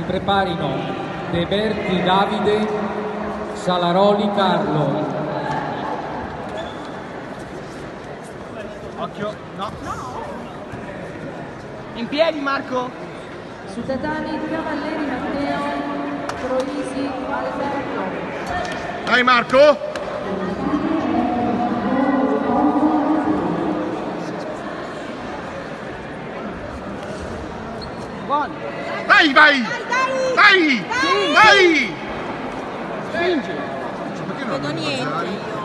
Si preparino De Berti Davide, Salaroli Carlo. Occhio, no. In piedi Marco. Su tatami Cavalleri Matteo, Troisi Alberto. Dai Marco! Buono. Dai, vai! Dai! Dai! Spingi. Perché Non vedo niente io.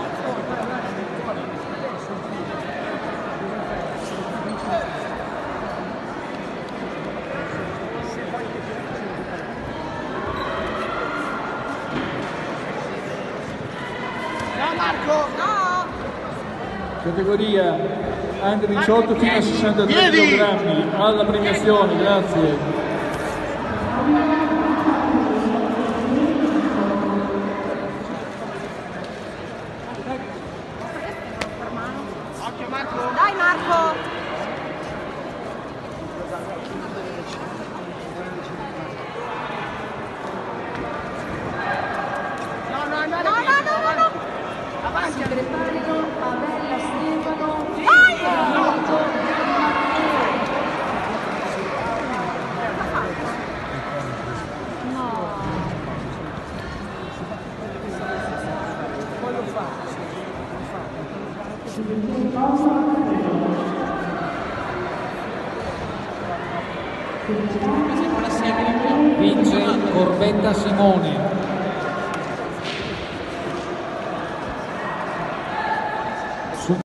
No Marco. No! Categoria under 18 fino a 63 Piedi! kg alla premiazione, grazie. Occhio Marco. Dai Marco! No, no, andare No, no, dietro, no, no, no! Si Avanti. preparino Pavella Stefano, Vai! Giorgio Vince Corbetta Simone.